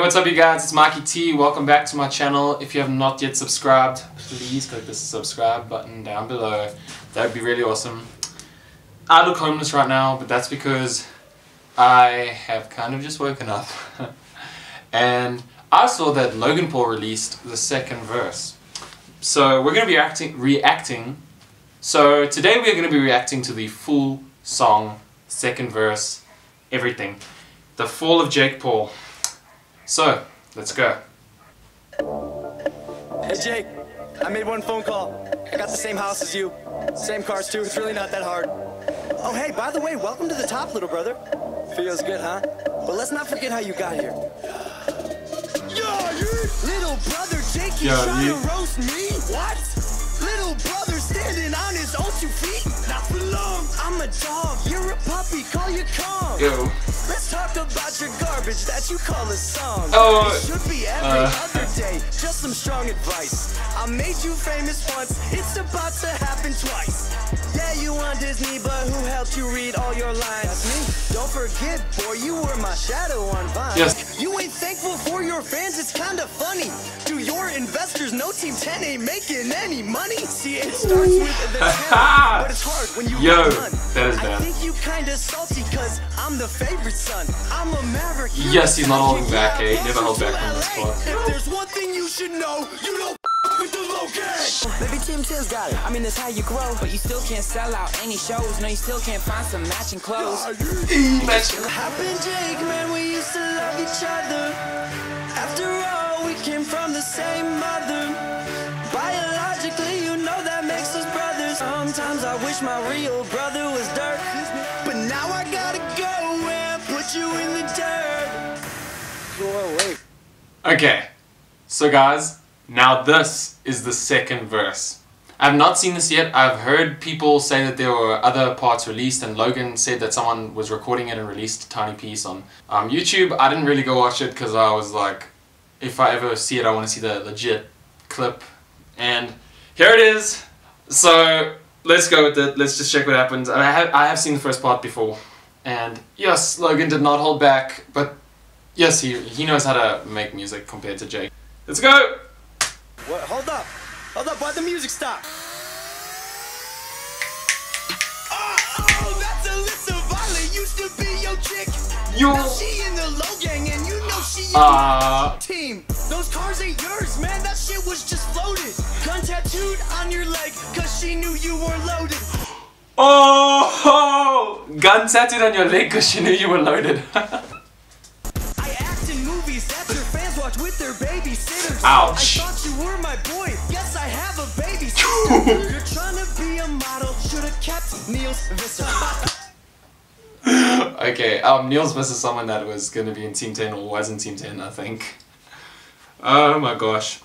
what's up you guys, it's Mikey T. Welcome back to my channel. If you have not yet subscribed, please click the subscribe button down below. That would be really awesome. I look homeless right now, but that's because I have kind of just woken up. and I saw that Logan Paul released the second verse. So we're going to be reacting, reacting. So today we're going to be reacting to the full song, second verse, everything. The Fall of Jake Paul. So, let's go. Hey Jake, I made one phone call. I got the same house as you. Same cars too, it's really not that hard. Oh hey, by the way, welcome to the top, little brother. Feels good, huh? But let's not forget how you got here. Little brother Jake, you trying to roast me? What? Little brother standing on his own two feet? Not for long. I'm a dog, you're a puppy, call you calm. Yo. Let's talk about your garbage that you call a song. Oh, it should be every uh. other day. Just some strong advice. I made you famous once. It's about to happen twice. Yeah, you on Disney, but who helped you read all your lines? That's me. Don't forget, boy, you were my shadow on Vine. Yes. You ain't thankful your fans. It's kinda funny. Do your investors know Team 10 ain't making any money? See, it starts with the 10, but it's hard when you Yo, none. that is I bad. think you kinda salty cause I'm the favorite son. I'm a maverick. Yes, he's not holding back, eh? Never held back from this spot. If there's one thing you should know, you don't with the Logan. Baby Tim Tim's got it. I mean, that's how you grow. But you still can't sell out any shows. No, you still can't find some matching clothes. Happened, Jake, man, we used to love each other. After all, we came from the same mother. Biologically, you know that makes us brothers. Sometimes I wish my real brother was dirt. But now I gotta go and put you in the dirt. Whoa, wait. Okay, so guys, now this is the second verse. I've not seen this yet. I've heard people say that there were other parts released, and Logan said that someone was recording it and released a tiny piece on um, YouTube. I didn't really go watch it because I was like, if I ever see it, I want to see the legit clip. And here it is. So let's go with it. Let's just check what happens. And I have I have seen the first part before, and yes, Logan did not hold back, but Yes, he he knows how to make music compared to Jake. Let's go! What? Hold up. Hold up. Why'd the music stop? Oh, oh, that's Alyssa Violet. Used to be your chick. Yo! Now she in the Logang, and you know she in Uh, the team. Those cars ain't yours, man. That shit was just loaded. Gun tattooed on your leg, cause she knew you were loaded. oh! Gun tattooed on your leg because she knew you were loaded. Ouch. I thought you were my boy. Yes, I have a baby. You're trying to be a model. Should've kept Niels Visser. okay, um, Niels Visser someone that was gonna be in Team 10 or was in Team 10, I think. Oh my gosh.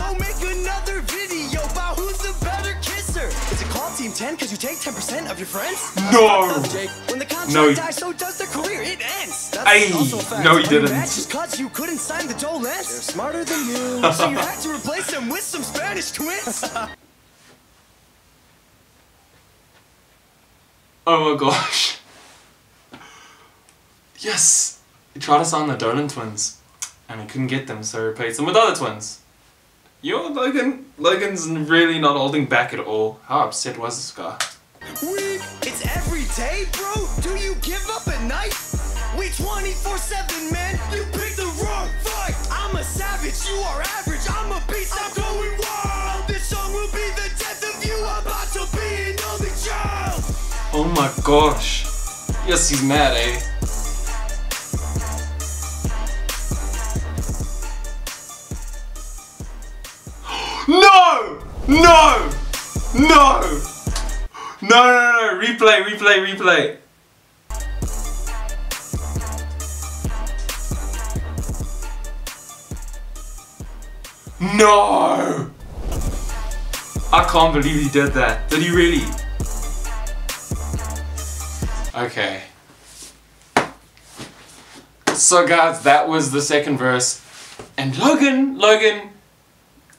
I'll make another video about who's the better kisser. Is it called Team 10 because you take 10% of your friends? No! That's fucked up, Jake. When the contract No. Ends. That's Ay, also a fact. no, he you didn't. mad just cause you couldn't sign the Dolans? They're smarter than you. so you had to replace them with some Spanish twins? Oh my gosh. Yes! He tried to sign the Dolan twins. And he couldn't get them, so he replaced them with other twins. Yo, Logan. Logan's really not holding back at all. How upset was this guy? Week, it's every day, bro. Do you give up at night? We 24-7, man. You picked the wrong fight. I'm a savage, you are average. I'm a beast, I'm going wild. This song will be the death of you. About to be child. Oh my gosh. Yes, he's mad, eh? No! No! No! No, no, no, no, replay, replay, replay. No! I can't believe he did that. Did he really? Okay. So guys, that was the second verse. And Logan, Logan,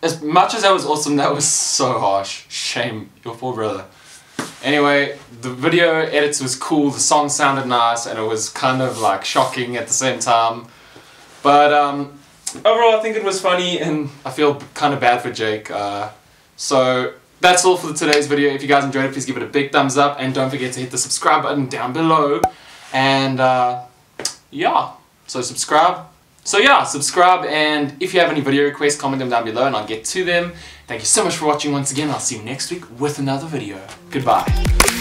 as much as that was awesome, that was so harsh. Shame, your poor brother. Anyway, the video edits was cool, the song sounded nice, and it was kind of like shocking at the same time. But um, overall, I think it was funny, and I feel kind of bad for Jake. Uh, so that's all for today's video. If you guys enjoyed it, please give it a big thumbs up, and don't forget to hit the subscribe button down below. And uh, yeah, so subscribe. So yeah, subscribe, and if you have any video requests, comment them down below, and I'll get to them. Thank you so much for watching once again. I'll see you next week with another video. Goodbye.